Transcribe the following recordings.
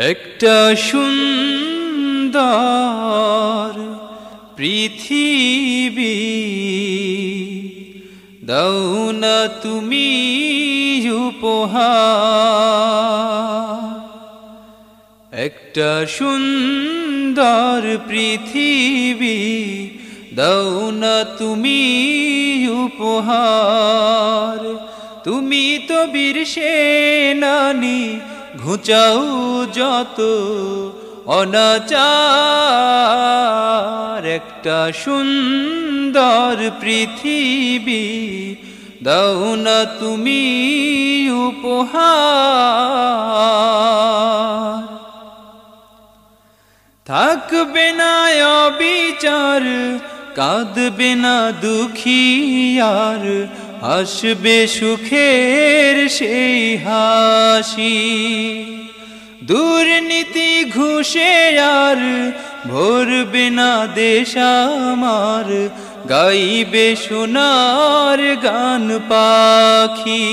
একটা সুন্দর পৃথিবী। দাও না তুমি উপহার। একটা সুন্দর পৃথিবী। দাও না তুমি উপহার। তুমি তো বীর সেনানি ঘুচাও যত অনাচার। একটা সুন্দর পৃথিবী দাও না তুমি উপহার। থাকবে না অবিচার, কাঁদবে না দুঃখিয়ার আসবে সুখের সেই হাসি। দুর্নীতি ঘুষে আর ভরবে না দেশ আমার। গাইবে সোনার গান পাখি।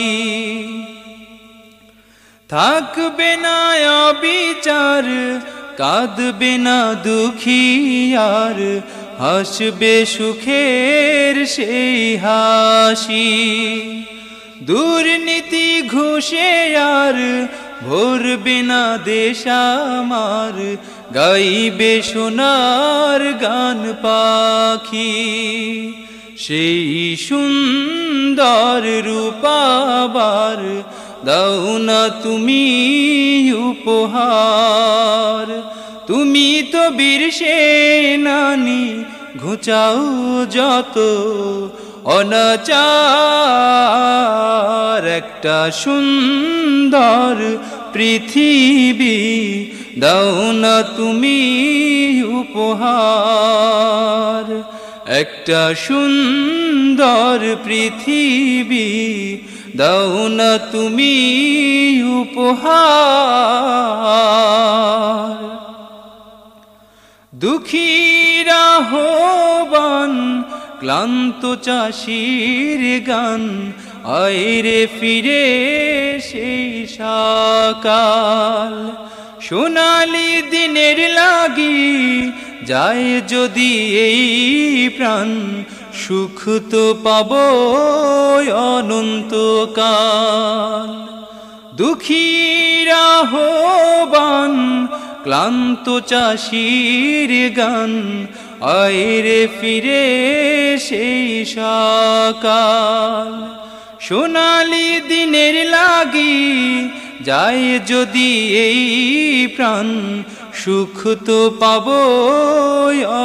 থাকবে না অবিচার কাঁদবে না দুঃখিয়ার হাসবে সুখের সেই হাসি। দুর্নীতি ঘুষে আর ভরবে না দেশ আমার গাইবে সোনার গান পাখি। সেই সুন্দর রূপাবার দাও না তুমি উপহার। তুমি তো বীর সেনানি, ঘুচাও যত অনাচার। একটা সুন্দর পৃথিবী দাও না তুমি উপহার। একটা সুন্দর পৃথিবী দাও না তুমি উপহার। দুঃখীরা হবান, ক্লান্ত চাষির গান, আয়রে ফিরে সেই সকাল। সোনালি দিনের লাগি যায় যদি এই প্রাণ সুখ তো পাব অনন্তকাল। দুঃখীরা হবান ক্লান্ত চাষির গান, আয়রে ফিরে সেই সকাল। সোনালি দিনের লাগি যায় যদি এই প্রাণ, সুখ তো পাব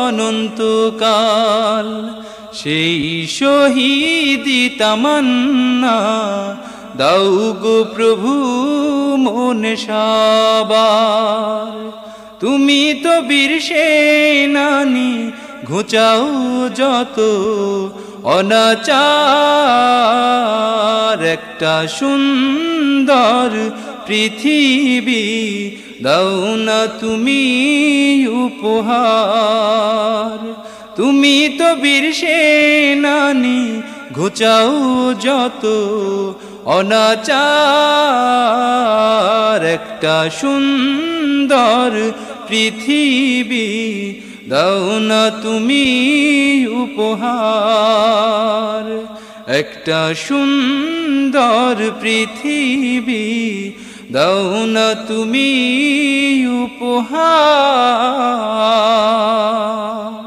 অনন্তকাল। সেই শহীদি তামান্না, দাও গো প্রভু মন সাবার। তুমি তো বীর সেনানি, ঘুচাও যত অনাচার। একটা সুন্দর পৃথিবী দাও না তুমি উপহার। তুমি তো বীর সেনানি, ঘুচাও যত অনাচার। একটা সুন্দর পৃথিবী দাও না তুমি উপহার। একটা সুন্দর পৃথিবী দাও না তুমি উপহার।